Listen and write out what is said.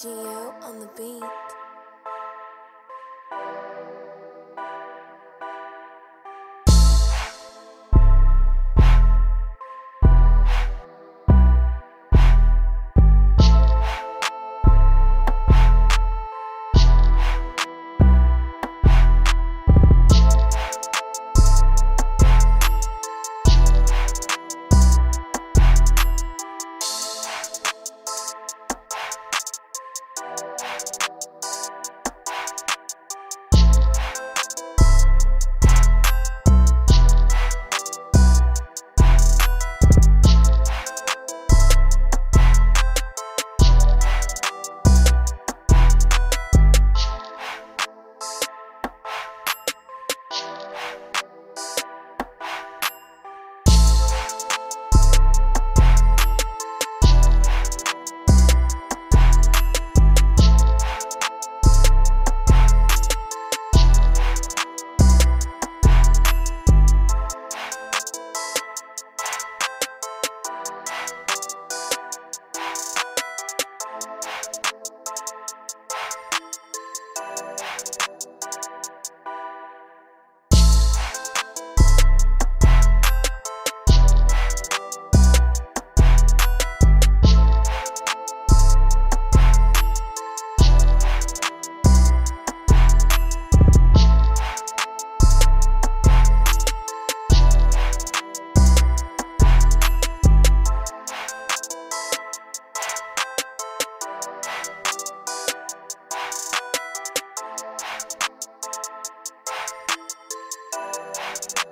Geo on the beat. you